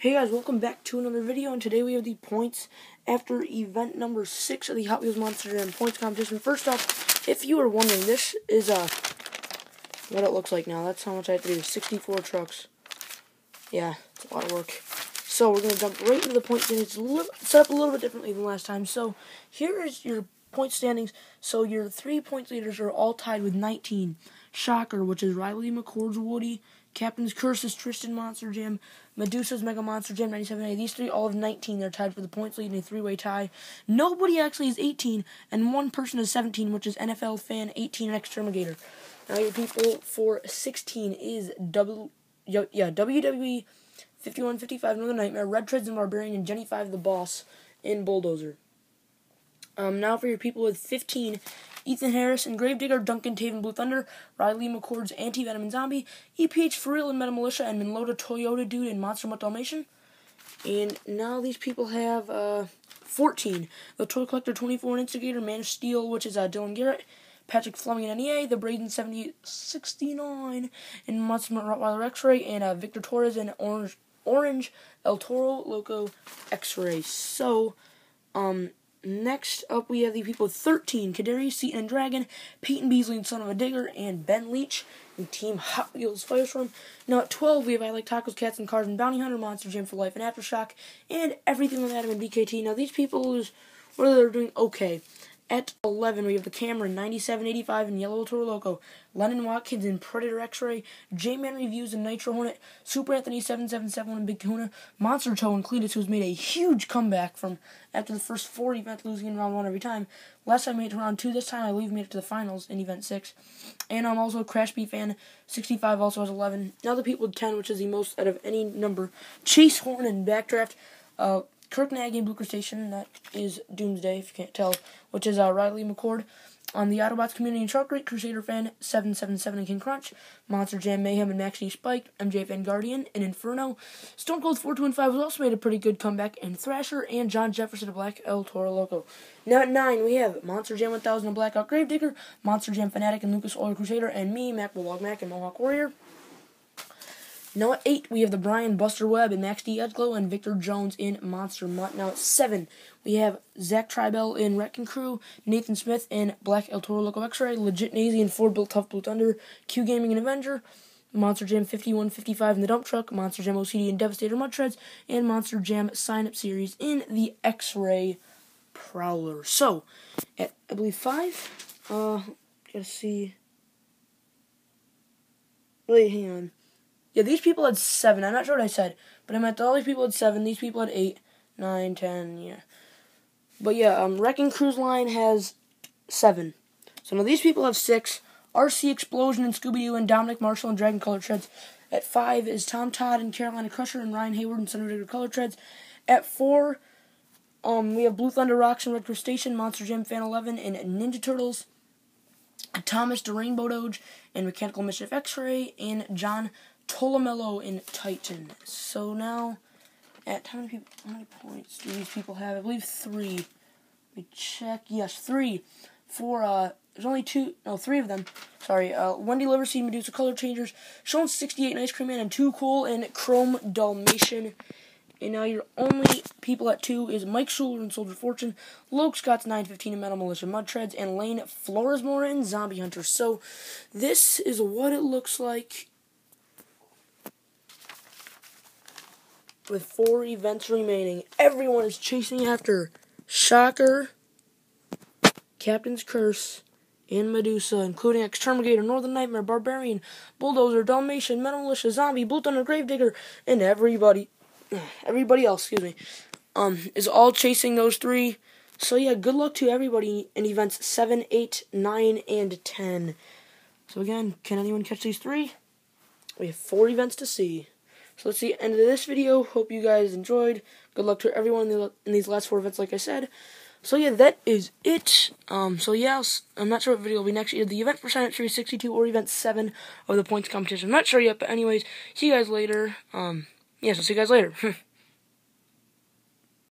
Hey guys, welcome back to another video, and today we have the points after event number 6 of the Hot Wheels Monster Jam points competition. First off, if you were wondering, this is uh, what it looks like now. That's how much I have to do, 64 trucks. Yeah, it's a lot of work. So we're going to jump right into the points, and it's set up a little bit differently than last time. So here is your point standings. So your three point leaders are all tied with 19. Shocker, which is Riley McCord's Woody, Captain's Curse is Tristan Monster Jam, Medusa's Mega Monster Jam 97A. These three all have 19. They're tied for the points lead in a three-way tie. Nobody actually is 18, and one person is 17, which is NFL fan 18 and Exterminator. Now your people for 16 is W, yeah, WWE 5155 Northern Nightmare, Red Treads and Barbarian, and Jenny 5 the Boss in Bulldozer. Um, now for your people with 15, Ethan Harris and Gravedigger, Duncan Taven Blue Thunder, Riley McCord's Anti Venom and Zombie, EPH for Real and Metal Mulisha, and Minlota Toyota Dude and Monster Mutt Dalmatian. And now these people have uh, 14. The Toy Collector 24 and Instigator, Man of Steel, which is uh, Dylan Garrett, Patrick Fleming and NEA, the Braden 7069, and Monster Mutt Rottweiler X-Ray, and uh, Victor Torres and Orange Orange El Toro Loco X-Ray. So, um, Next up, we have the people 13, Kadarius Seaton and Dragon, Peyton Beasley and Son of a Digger, and Ben Leach and Team Hot Wheels Firestorm. Now at 12, we have I Like Tacos, Cats, and Cars, and Bounty Hunter, Monster Jam for Life, and Aftershock, and everything with Adam and BKT. Now these people, is, what are they doing? Okay. At 11, we have the Cameron 9785 and Yellow Toro Loco, Lennon Watkins and Predator X-Ray, J-Man Reviews and Nitro Hornet, Super Anthony 777 and Big Kahuna, Monster Toe and Cletus, who's made a huge comeback from after the first four events losing in round one every time. Last time I made it to round two, this time I believe made it to the finals in event six. And I'm also a Crash B fan 65 also has 11. Now the people with 10, which is the most out of any number. Chase Horn and Backdraft. Uh, Kirk Nagy Blucher Station, that is Doomsday, if you can't tell, which is uh, Riley McCord. On the Autobots Community and Truck Rate, Crusader Fan 777 and King Crunch, Monster Jam Mayhem and Max D Spike, MJ Van Guardian, and Inferno. Stone Cold 4215 has also made a pretty good comeback, and Thrasher and John Jefferson of Black El Toro Loco. Now at 9, we have Monster Jam 1000 and Blackout Gravedigger, Monster Jam Fanatic and Lucas Oil Crusader, and me, Mack Bulldog Mack and Mohawk Warrior. Now at 8, we have the Brian Buster Webb and Max D. Edglow and Victor Jones in Monster Mutt. Now at 7, we have Zach Tribel in Wrecking Crew, Nathan Smith in Black El Toro Loco X-Ray, Legit Nazy and Ford Built Tough Blue Thunder, Q Gaming and Avenger, Monster Jam 5155 in the Dump Truck, Monster Jam OCD and Devastator Mud Treads, and Monster Jam Sign Up Series in the X-Ray Prowler. So, at, I believe, 5, uh, gotta see. Wait, hang on. Yeah, these people had seven. I'm not sure what I said, but I meant all these people had seven. These people had eight, nine, ten. Yeah. But yeah, um, Wrecking Cruise Line has seven. So now these people have six. RC Explosion and Scooby Doo and Dominic Marshall and Dragon Color Treads. At five is Tom Todd and Carolina Crusher and Ryan Hayward and Senator Color Treads. At four, um, we have Blue Thunder Rocks and Red Crustacean, Monster Jam Fan 11, and Ninja Turtles. Thomas the Rainbow Doge and Mechanical Mischief X-Ray and John Tolomello in Titan. So now, at how many people? How many points do these people have? I believe three. Let me check. Yes, three. For uh, there's only two. No, three of them. Sorry. Uh, Wendy Liverseed, Medusa Color Changers, Sean 68 Ice Cream Man, and Two Cool and Chrome Dalmatian. And now your only people at two is Mike Schuler and Soldier Fortune, Luke Scott's 915 and Metal Mulisha Mud Treads, and Lane Floresmore and Zombie Hunter. So this is what it looks like with four events remaining. Everyone is chasing after Shocker, Captain's Curse, and Medusa, including Exterminator, Northern Nightmare, Barbarian, Bulldozer, Dalmatian, Metal Mulisha, Zombie, Blue Thunder, Gravedigger, and everybody, everybody else, excuse me, um, is all chasing those three. So yeah, good luck to everybody in events 7, 8, 9, and 10. So again, can anyone catch these three? We have four events to see. So that's the end of this video. Hope you guys enjoyed. Good luck to everyone in these last four events, like I said. So yeah, that is it. Um, so yeah, I'm not sure what video will be next. Either the event for Sign Up Series 62 or event 7 of the points competition. I'm not sure yet, but anyways, see you guys later. Um, yeah, so see you guys later.